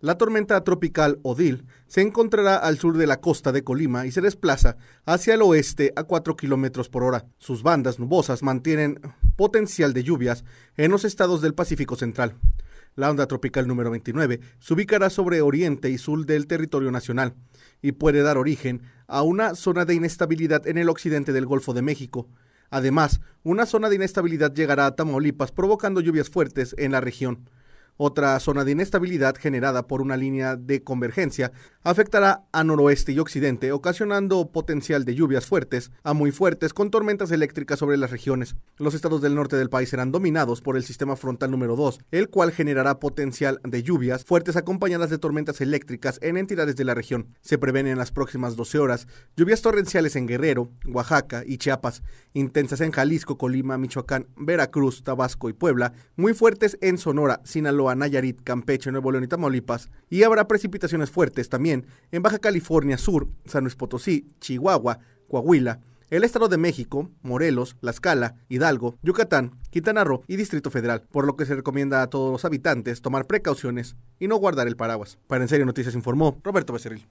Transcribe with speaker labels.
Speaker 1: La tormenta tropical Odil se encontrará al sur de la costa de Colima y se desplaza hacia el oeste a 4 kilómetros por hora. Sus bandas nubosas mantienen potencial de lluvias en los estados del Pacífico Central. La onda tropical número 29 se ubicará sobre oriente y sur del territorio nacional y puede dar origen a una zona de inestabilidad en el occidente del Golfo de México. Además, una zona de inestabilidad llegará a Tamaulipas provocando lluvias fuertes en la región. Otra zona de inestabilidad generada por una línea de convergencia afectará a noroeste y occidente, ocasionando potencial de lluvias fuertes a muy fuertes con tormentas eléctricas sobre las regiones. Los estados del norte del país serán dominados por el sistema frontal número 2, el cual generará potencial de lluvias fuertes acompañadas de tormentas eléctricas en entidades de la región. Se prevén en las próximas 12 horas lluvias torrenciales en Guerrero, Oaxaca y Chiapas, intensas en Jalisco, Colima, Michoacán, Veracruz, Tabasco y Puebla, muy fuertes en Sonora, Sinaloa, Nayarit, Campeche, Nuevo León y Tamaulipas, y habrá precipitaciones fuertes también en Baja California Sur, San Luis Potosí, Chihuahua, Coahuila, el Estado de México, Morelos, Tlaxcala, Hidalgo, Yucatán, Quintana Roo y Distrito Federal, por lo que se recomienda a todos los habitantes tomar precauciones y no guardar el paraguas. Para En Serio Noticias informó Roberto Becerril.